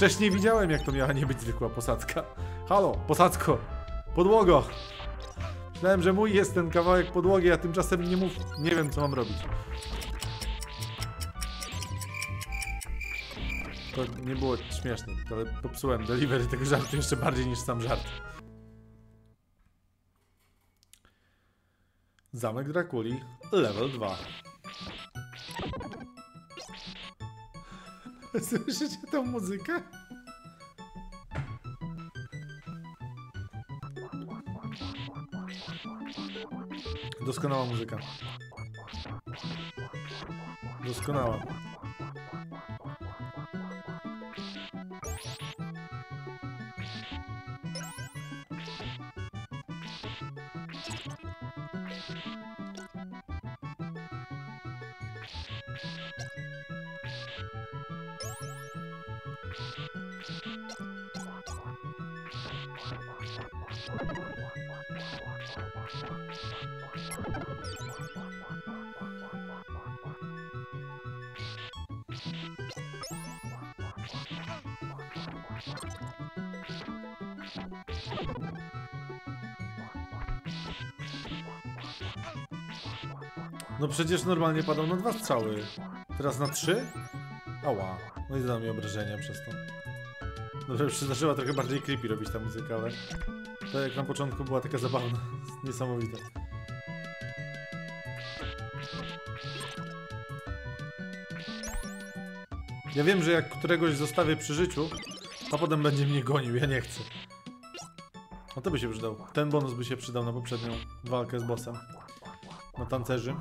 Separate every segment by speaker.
Speaker 1: Wcześniej widziałem, jak to miała nie być zwykła posadzka. Halo, posadzko! Podłogo! Myślałem, że mój jest ten kawałek podłogi, a tymczasem nie mów... Nie wiem, co mam robić. To nie było śmieszne, ale popsułem delivery tego żartu jeszcze bardziej niż sam żart. Zamek Drakuli, level 2. Słyszycie tę muzykę? Doskonała muzyka. Doskonała. No przecież normalnie padał na dwa strzały. Teraz na trzy? Ała. No i zadał mi obrażenia przez to. Dobrze, już trochę bardziej creepy robić ta muzyka, ale... To jak na początku była taka zabawna. Niesamowita. Ja wiem, że jak któregoś zostawię przy życiu, a potem będzie mnie gonił, ja nie chcę. No to by się przydał. Ten bonus by się przydał na poprzednią walkę z bossem. Na tancerzy.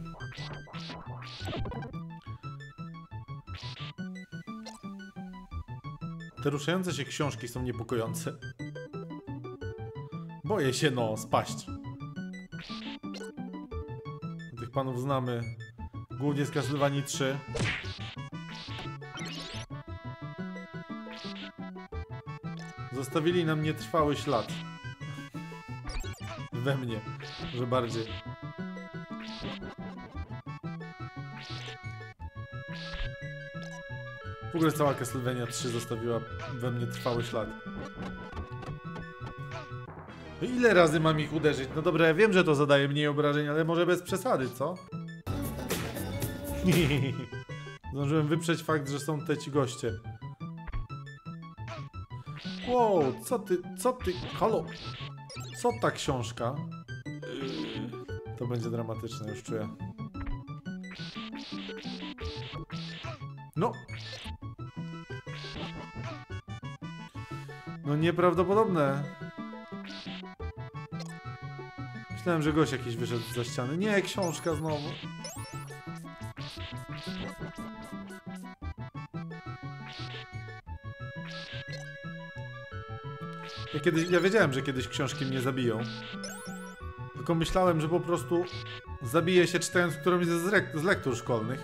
Speaker 1: Te ruszające się książki są niepokojące. Boję się, no, spaść. Tych panów znamy. Głównie z Castlevanii 3. Zostawili nam nietrwały ślad. We mnie, że bardziej. Ogóle cała Castlevania 3 zostawiła we mnie trwały ślad. Ile razy mam ich uderzyć? No dobra, ja wiem, że to zadaje mniej obrażeń, ale może bez przesady, co? Zdążyłem wyprzeć fakt, że są te ci goście. Wow, co ty, co ty, halo? Co ta książka? To będzie dramatyczne, już czuję. No. No nieprawdopodobne. Myślałem, że gość jakiś wyszedł za ściany. Nie, książka znowu. Ja kiedyś, ja wiedziałem, że kiedyś książki mnie zabiją. Tylko myślałem, że po prostu zabije się czytając którąś z, z lektur szkolnych.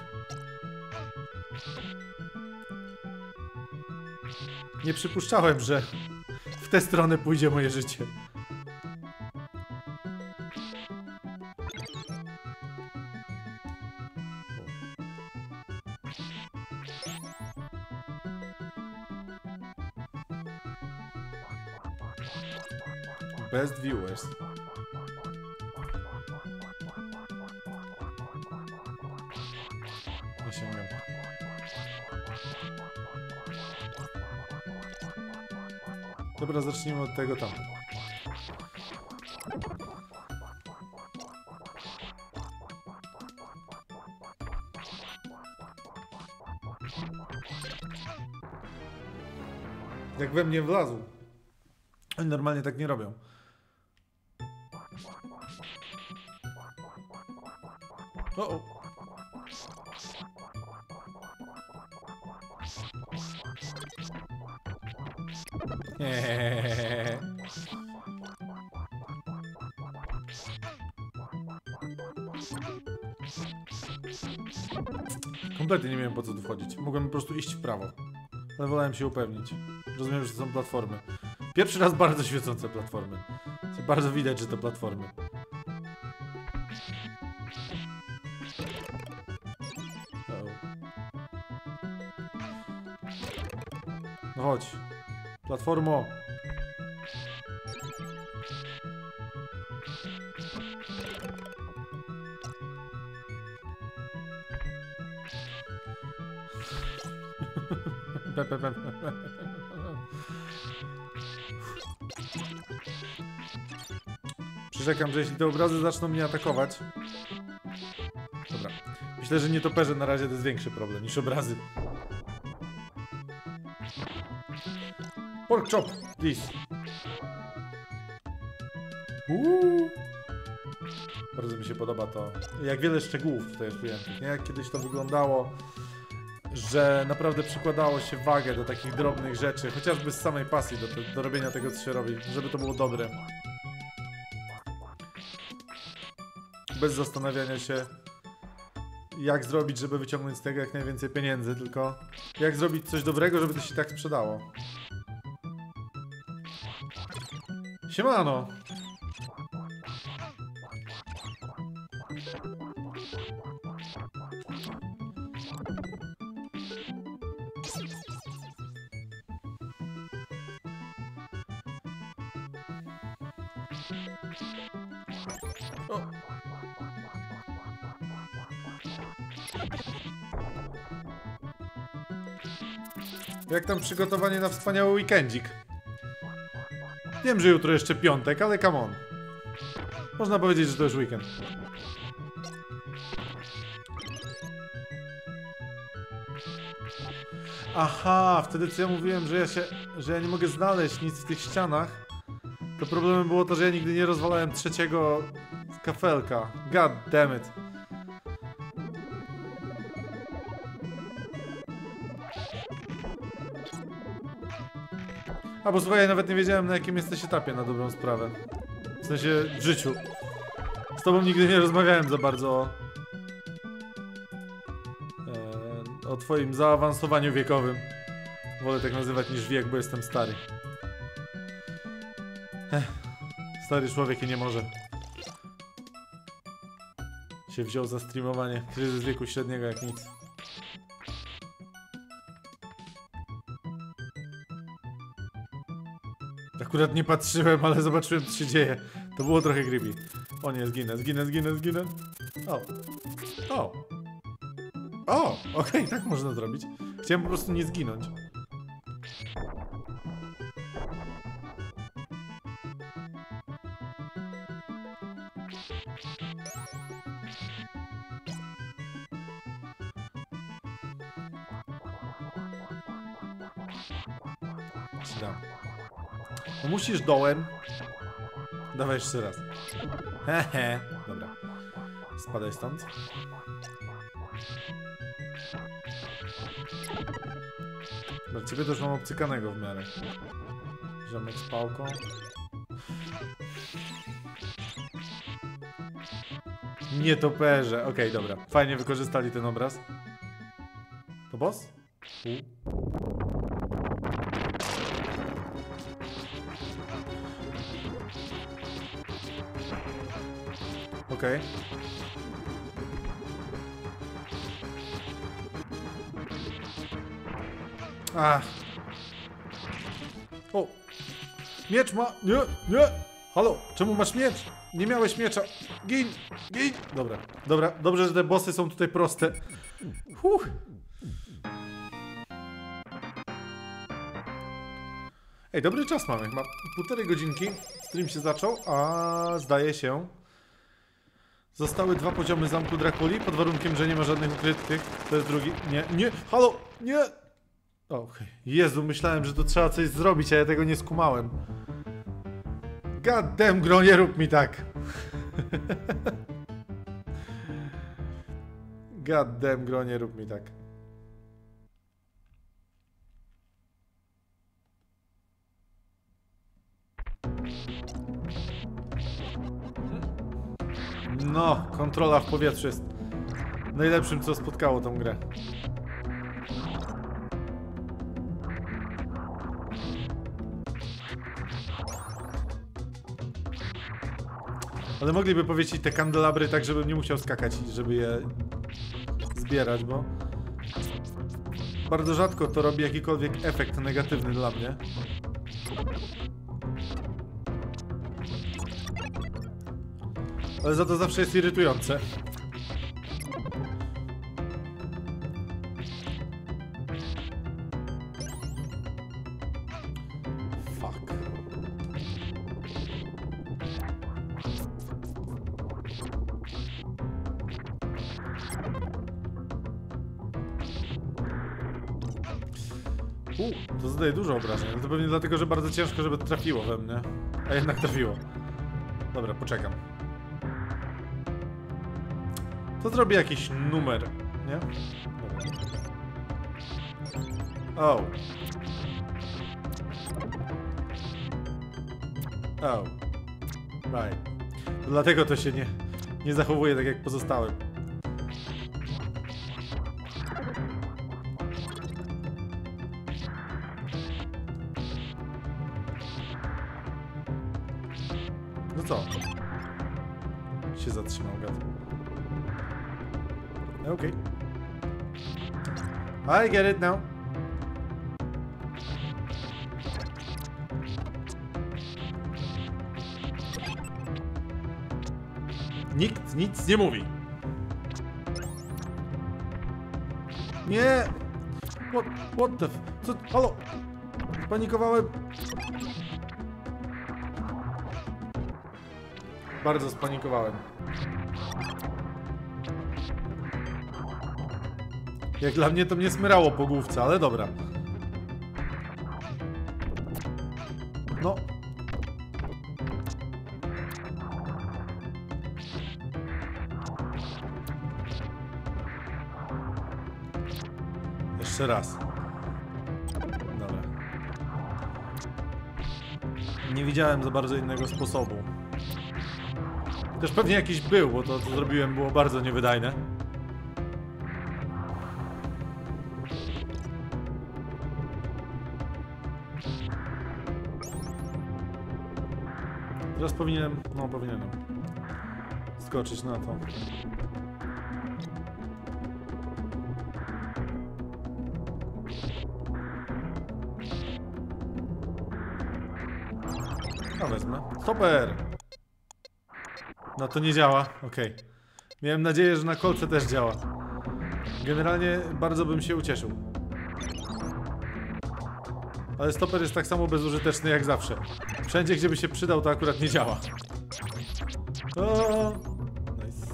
Speaker 1: Nie przypuszczałem, że w tę stronę pójdzie moje życie. Best viewers. Dobra, zacznijmy od tego tam. Jak we mnie wlazł. Normalnie tak nie robią. Kompletnie nie miałem po co tu wchodzić. Mogłem po prostu iść w prawo. Ale wolałem się upewnić. Rozumiem, że to są platformy. Pierwszy raz bardzo świecące platformy. Bardzo widać, że to platformy. No chodź. Platformo. Przyrzekam, że jeśli te obrazy zaczną mnie atakować... Dobra. Myślę, że nietoperze na razie to jest większy problem niż obrazy. Pork chop, please. Uuu. Bardzo mi się podoba to. Jak wiele szczegółów tutaj jest ujętych, nie? Jak kiedyś to wyglądało, że naprawdę przykładało się wagę do takich drobnych rzeczy, chociażby z samej pasji do, do robienia tego, co się robi, żeby to było dobre. Bez zastanawiania się, jak zrobić, żeby wyciągnąć z tego jak najwięcej pieniędzy, tylko jak zrobić coś dobrego, żeby to się tak sprzedało. Siemano! Jak tam przygotowanie na wspaniały weekendzik? Wiem, że jutro jeszcze piątek, ale come on. Można powiedzieć, że to już weekend. Aha, wtedy co ja mówiłem, że ja się, że ja nie mogę znaleźć nic w tych ścianach, to problemem było to, że ja nigdy nie rozwalałem trzeciego kafelka. God damn it. A bo słuchaj, nawet nie wiedziałem na jakim jesteś etapie na dobrą sprawę. W sensie w życiu. Z tobą nigdy nie rozmawiałem za bardzo o, e, o twoim zaawansowaniu wiekowym. Wolę tak nazywać niż wiek, bo jestem stary. Ech, stary człowiek i nie może. Się wziął za streamowanie. Kryzys wieku średniego jak nic. Akurat nie patrzyłem, ale zobaczyłem co się dzieje. To było trochę creepy. O nie, zginę, zginę, zginę, zginę. O. O. O, okej, tak można zrobić. Chciałem po prostu nie zginąć. Musisz dołem. Dawaj jeszcze raz. Hehe. Dobra. Spadaj stąd. Dla ciebie też mam obcykanego w miarę. Ziomek z pałką. Nietoperze. Okej, dobra. Fajnie wykorzystali ten obraz. To boss? U. Okej. Ach. O! Miecz ma... Nie, nie! Halo, czemu masz miecz? Nie miałeś miecza. Gin, gin. Dobra, dobra, dobrze, że te bossy są tutaj proste. Huh. Ej, dobry czas mamy. Ma półtorej godzinki. Stream się zaczął, a zdaje się... Zostały dwa poziomy zamku Drakuli, pod warunkiem, że nie ma żadnych ukrytych. To jest drugi. Nie, nie, halo, nie! Okej. Jezu, myślałem, że to trzeba coś zrobić, a ja tego nie skumałem. God damn, gro, nie rób mi tak. God damn, gro, nie rób mi tak. No, kontrola w powietrzu jest najlepszym, co spotkało tą grę. Ale mogliby powiesić te kandelabry tak, żebym nie musiał skakać i żeby je zbierać, bo... bardzo rzadko to robi jakikolwiek efekt negatywny dla mnie. Ale za to zawsze jest irytujące. Fuck. U, to zadaje dużo obrażeń. ale To pewnie dlatego, że bardzo ciężko, żeby trafiło we mnie. A jednak trafiło. Dobra, poczekam. To zrobi jakiś numer, nie? Oh. Oh. Right. Dlatego to się nie, nie zachowuje tak jak pozostałym. Okej. I get it now. Nikt nic nie mówi. Nie! What, what the f... Co? Halo! Spanikowałem. Bardzo spanikowałem. Jak dla mnie to mnie smyrało po główce, ale dobra. No. Jeszcze raz. Dobra. Nie widziałem za bardzo innego sposobu. Też pewnie jakiś był, bo to, co zrobiłem było bardzo niewydajne. Teraz powinienem, no powinienem skoczyć na to. A wezmę. Super! No to nie działa, okej. Miałem nadzieję, że na kolce też działa. Generalnie bardzo bym się ucieszył. Ale stoper jest tak samo bezużyteczny jak zawsze. Wszędzie, gdzie by się przydał, to akurat nie działa. O! Nice.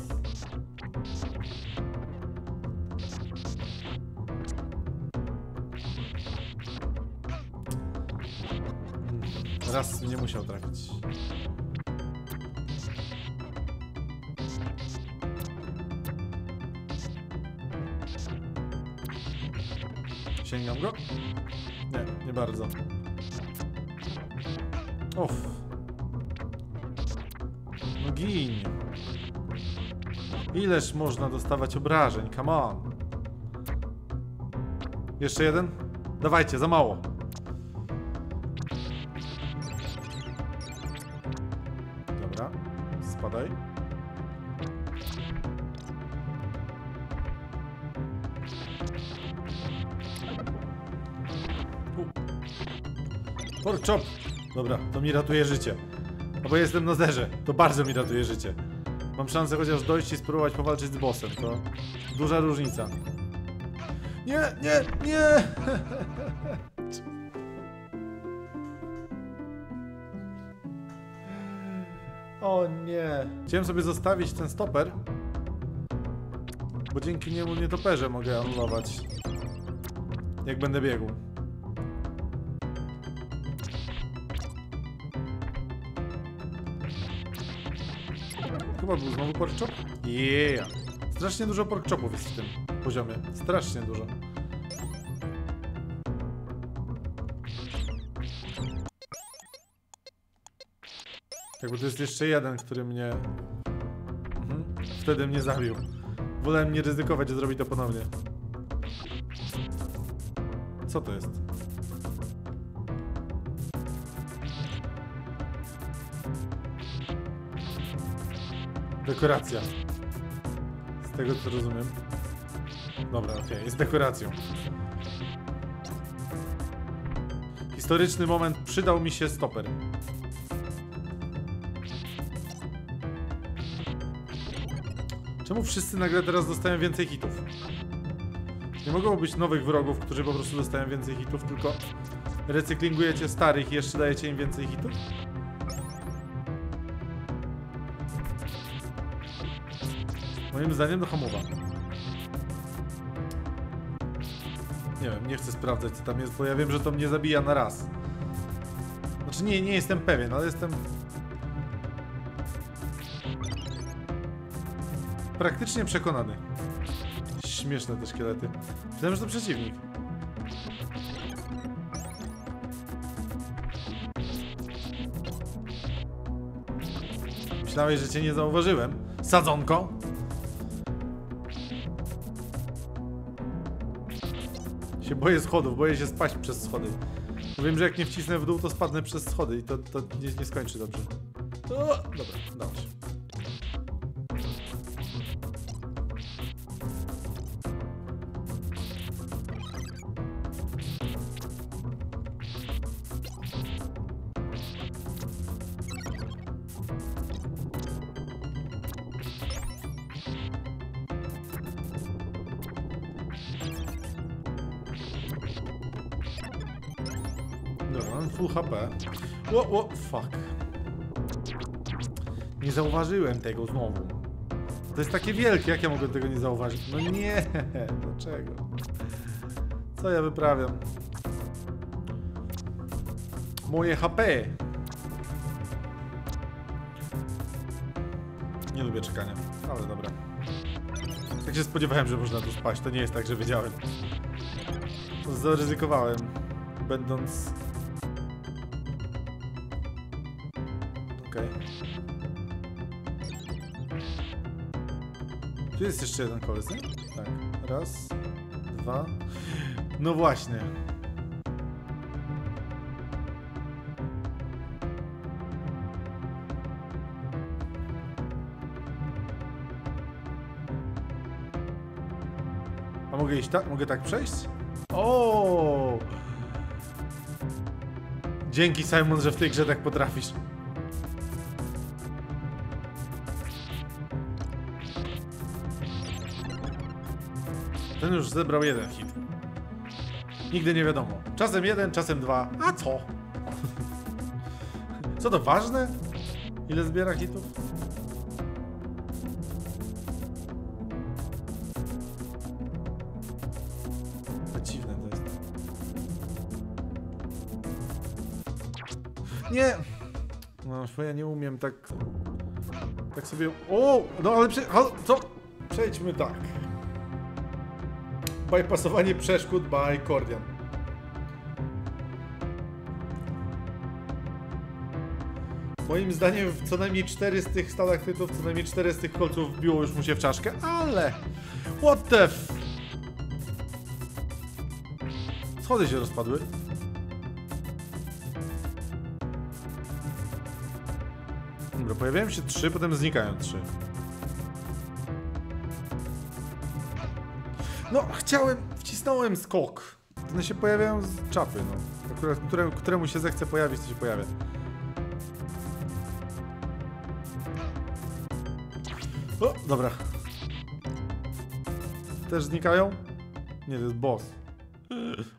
Speaker 1: Raz mnie musiał trafić. Sięgam go? Nie, nie bardzo. Uff. No gin. Ileż można dostawać obrażeń? Come on. Jeszcze jeden? Dawajcie, za mało. Dobra, spadaj. Pork chop! Dobra, to mi ratuje życie. No bo jestem na zerze, to bardzo mi ratuje życie. Mam szansę chociaż dojść i spróbować powalczyć z bossem, to duża różnica. Nie, nie, nie! O nie. Chciałem sobie zostawić ten stoper, bo dzięki niemu nietoperze mogę anulować. Jak będę biegł. Chyba był znowu pork chop? Yeah! Strasznie dużo pork chopów jest w tym poziomie. Strasznie dużo. Jakby to jest jeszcze jeden, który mnie... Mhm. Wtedy mnie zabił. Wolałem nie ryzykować, że zrobi to ponownie. Co to jest? Dekoracja. Z tego co rozumiem. Dobra, okej, jest dekoracją. historyczny moment, przydał mi się stoper. Czemu wszyscy nagle teraz dostają więcej hitów? Nie mogło być nowych wrogów, którzy po prostu dostają więcej hitów, tylko recyklingujecie starych i jeszcze dajecie im więcej hitów? Moim zdaniem to hamowa. Nie wiem, nie chcę sprawdzać co tam jest, bo ja wiem, że to mnie zabija na raz. Znaczy nie, nie jestem pewien, ale jestem... Praktycznie przekonany. Śmieszne te szkielety. Myślałem, że to przeciwnik. Myślałeś, że cię nie zauważyłem? Sadzonko? Boję schodów, boję się spaść przez schody. Wiem, że jak nie wcisnę w dół, to spadnę przez schody i to, to nie, nie skończy dobrze. O, dobra, udało. Zauważyłem tego znowu. To jest takie wielkie, jak ja mogę tego nie zauważyć? No nie, dlaczego? Co ja wyprawiam? Moje HP. Nie lubię czekania, ale dobra. Tak się spodziewałem, że można tu spaść. To nie jest tak, że wiedziałem. Zaryzykowałem, będąc Okej. Tu jest jeszcze jeden koleś, nie? Tak. Raz, dwa. No właśnie. A mogę iść tak? Mogę tak przejść? O! Dzięki Simon, że w tej grze tak potrafisz. Ten już zebrał jeden hit. Nigdy nie wiadomo. Czasem jeden, czasem dwa. A co? Co to ważne? Ile zbiera hitów? Dziwne to jest. Nie! No, ja nie umiem tak... Tak sobie... O! No ale prze... Co? Przejdźmy tak. Bypassowanie przeszkód by Kordian. Moim zdaniem co najmniej 4 z tych stalaktytów, co najmniej 4 z tych kolców wbiło już mu się w czaszkę, ale... What the f... Schody się rozpadły. Dobra, pojawiają się 3, potem znikają 3. No, chciałem, wcisnąłem skok. One się pojawiają z czapy, no. Akurat które, któremu się zechce pojawić, to się pojawia. O, dobra. Też znikają? Nie, to jest boss.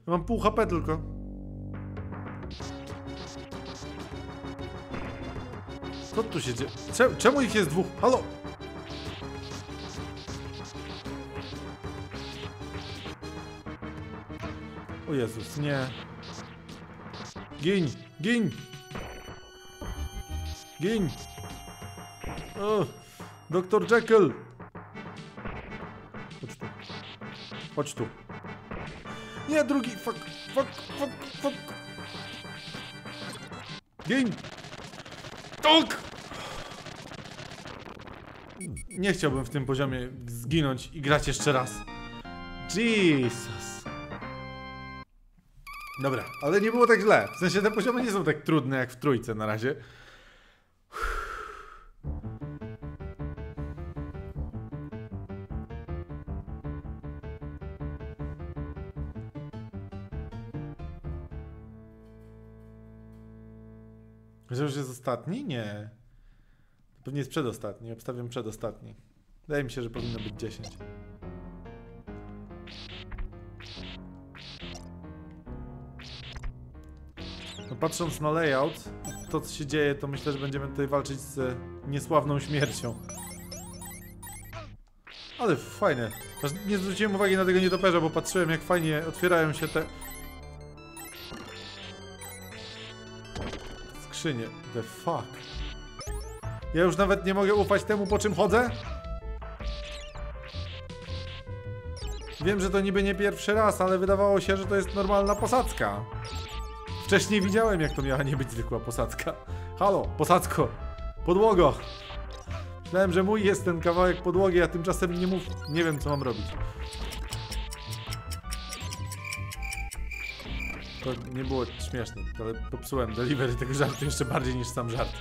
Speaker 1: Mam pół HP tylko. Co tu się dzieje? Czemu ich jest dwóch? Halo! O Jezus, nie. Gin! Gin! Gin! O! Doktor Jekyll! Chodź tu. Chodź tu. Nie, drugi! Fuck! Fuck! Fuck! Fuck! Gin! Tok! Nie chciałbym w tym poziomie zginąć i grać jeszcze raz. Jesus. Dobra, ale nie było tak źle. W sensie te poziomy nie są tak trudne jak w trójce na razie. Myślę, że jest ostatni? Nie. To pewnie jest przedostatni. Obstawiam przedostatni. Wydaje mi się, że powinno być 10. patrząc na layout, to co się dzieje, to myślę, że będziemy tutaj walczyć z niesławną śmiercią. Ale fajne. Nie zwróciłem uwagi na tego nietoperza, bo patrzyłem jak fajnie otwierają się te... Skrzynie. The fuck. Ja już nawet nie mogę ufać temu, po czym chodzę? Wiem, że to niby nie pierwszy raz, ale wydawało się, że to jest normalna posadzka. Wcześniej widziałem, jak to miała nie być zwykła posadzka. Halo, posadzko! Podłogo! Myślałem, że mój jest ten kawałek podłogi, a tymczasem nie mów... Nie wiem, co mam robić. To nie było śmieszne, ale popsułem delivery tego żartu jeszcze bardziej niż sam żart.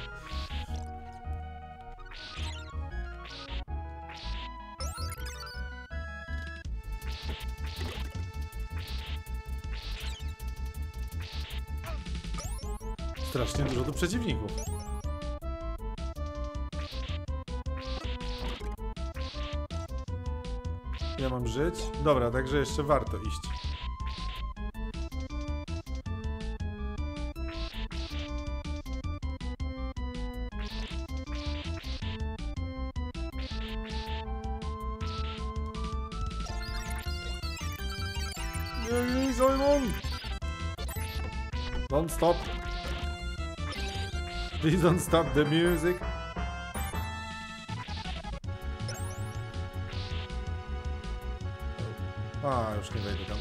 Speaker 1: Tu przeciwników. Ja mam żyć? Dobra, także jeszcze warto iść. Please don't stop the music. A, już nie wejdę tam.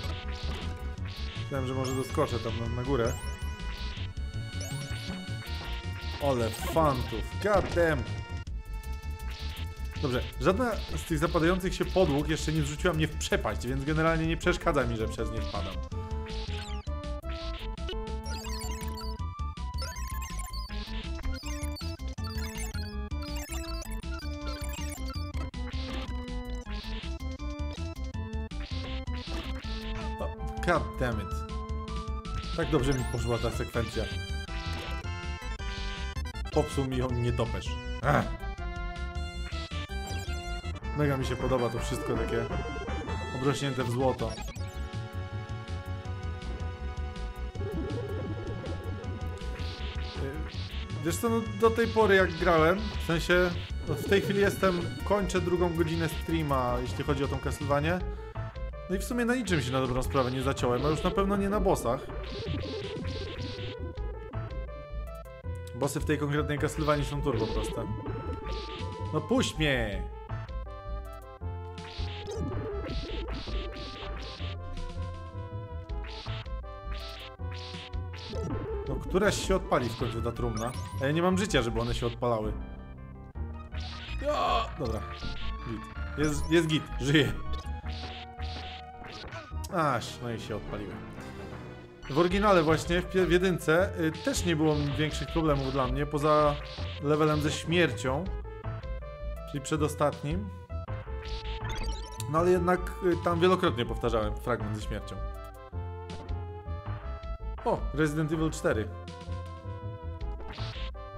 Speaker 1: Myślałem, że może doskoczę tam na, na górę. Ole fantów, god damn. Dobrze, żadna z tych zapadających się podłóg jeszcze nie zrzuciła mnie w przepaść, więc generalnie nie przeszkadza mi, że przez nie wpadam. God damn it. Tak dobrze mi poszła ta sekwencja. Popsuł mi ją nietoperz. Ech. Mega mi się podoba to wszystko takie obrośnięte w złoto. Yy, Wiesz co, no, do tej pory jak grałem, w sensie no, w tej chwili jestem, kończę drugą godzinę streama, jeśli chodzi o tą Castlevanię. No i w sumie na niczym się na dobrą sprawę nie zaciąłem, a już na pewno nie na bossach. Bossy w tej konkretnej Castlevanii są turbo proste. No puść mnie! No któraś się odpali w końcu ta trumna. A ja nie mam życia, żeby one się odpalały. Ja! Dobra. Git. Jest, jest git. Żyje. Aż, no i się odpaliły. W oryginale właśnie, w, w jedynce, y, też nie było większych problemów dla mnie, poza levelem ze śmiercią, czyli przedostatnim. No ale jednak y, tam wielokrotnie powtarzałem fragment ze śmiercią. O, Resident Evil 4.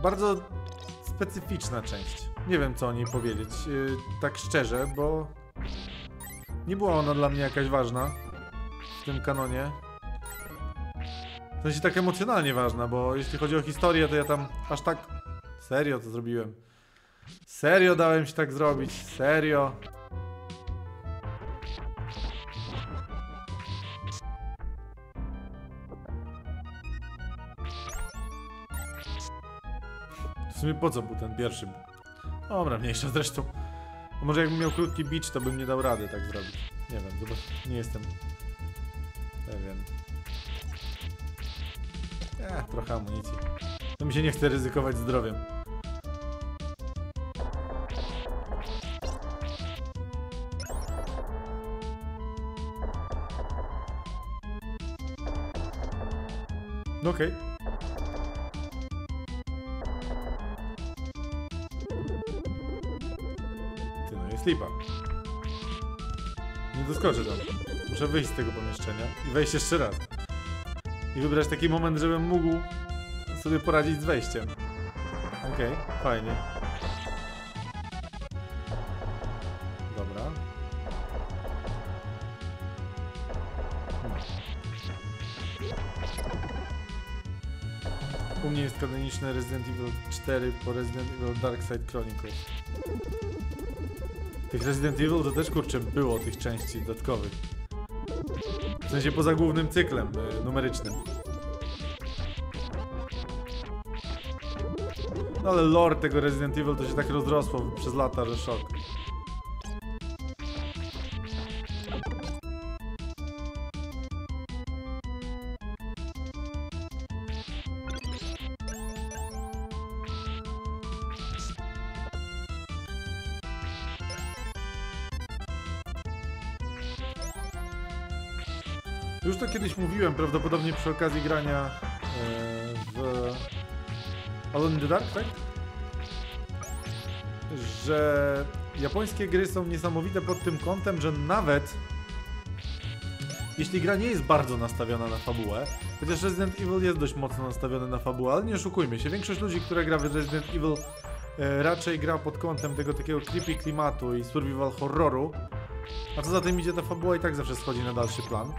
Speaker 1: Bardzo specyficzna część. Nie wiem co o niej powiedzieć, yy, tak szczerze, bo nie była ona dla mnie jakaś ważna w tym kanonie. W sensie tak emocjonalnie ważna, bo jeśli chodzi o historię, to ja tam aż tak... Serio to zrobiłem. Serio dałem się tak zrobić, serio. W sumie po co był ten pierwszy? Dobra, mniejsza zresztą. A może jakbym miał krótki beach, to bym nie dał rady tak zrobić. Nie wiem, zobacz, nie jestem pewien. Eh, trochę amunicji. To mi się nie chce ryzykować zdrowiem. No Okej. Ty no jest lipa. Nie doskoczę tam. Muszę wyjść z tego pomieszczenia i wejść jeszcze raz. I wybrać taki moment, żebym mógł sobie poradzić z wejściem. Okej, fajnie. Dobra. U mnie jest kanoniczne Resident Evil 4 po Resident Evil Dark Side Chronicles. Tych Resident Evil to też kurczę było tych części dodatkowych. W sensie poza głównym cyklem y, numerycznym. No ale lore tego Resident Evil to się tak rozrosło przez lata, że szok. To kiedyś mówiłem, prawdopodobnie przy okazji grania e, w Alone in the Dark, tak? Że japońskie gry są niesamowite pod tym kątem, że nawet jeśli gra nie jest bardzo nastawiona na fabułę, chociaż Resident Evil jest dość mocno nastawiony na fabułę, ale nie oszukujmy się, większość ludzi, która gra w Resident Evil e, raczej gra pod kątem tego takiego creepy klimatu i survival horroru, a co za tym idzie, ta fabuła i tak zawsze schodzi na dalszy plan.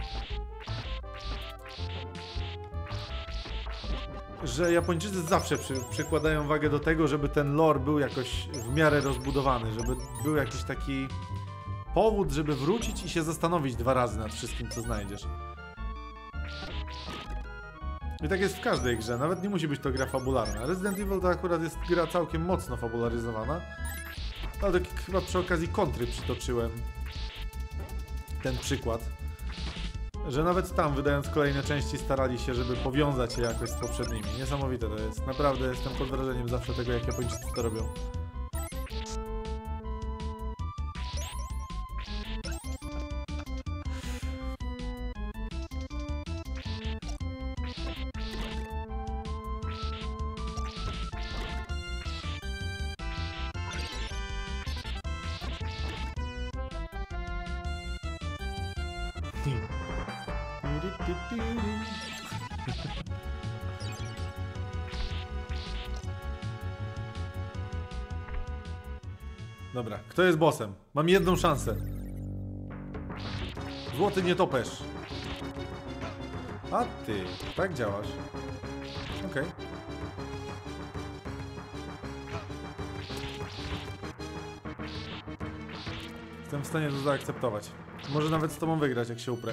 Speaker 1: Że Japończycy zawsze przy, przykładają wagę do tego, żeby ten lore był jakoś w miarę rozbudowany, żeby był jakiś taki powód, żeby wrócić i się zastanowić dwa razy nad wszystkim, co znajdziesz. I tak jest w każdej grze, nawet nie musi być to gra fabularna. Resident Evil to akurat jest gra całkiem mocno fabularyzowana, ale tak chyba przy okazji kontry przytoczyłem ten przykład że nawet tam, wydając kolejne części, starali się, żeby powiązać je jakoś z poprzednimi. Niesamowite to jest. Naprawdę jestem pod wrażeniem zawsze tego, jak Japończycy to robią. Jest bossem? Mam jedną szansę. Złoty nietoperz. A ty, tak działasz. Okej. Jestem w stanie to zaakceptować. Może nawet z tobą wygrać, jak się uprę.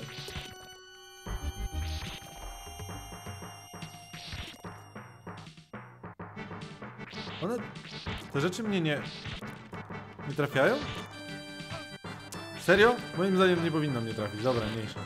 Speaker 1: One... Te rzeczy mnie nie... Nie trafiają? Serio? Moim zdaniem nie powinno mnie trafić. Dobra, mniejsza.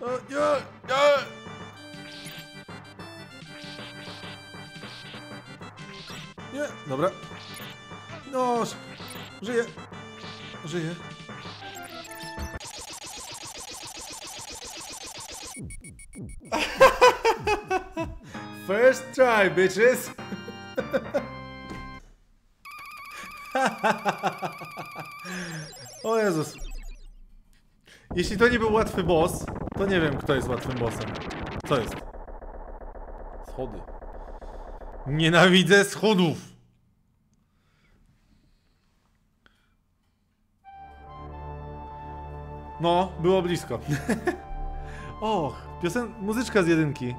Speaker 1: O, nie, nie! Nie, dobra. No, ż- żyję. Żyję. First try, bitches! o Jezus. Jeśli to nie był łatwy boss, to nie wiem, kto jest łatwym bossem. Co jest? Schody. Nienawidzę schodów! No, było blisko. Och, piosen... muzyczka z jedynki.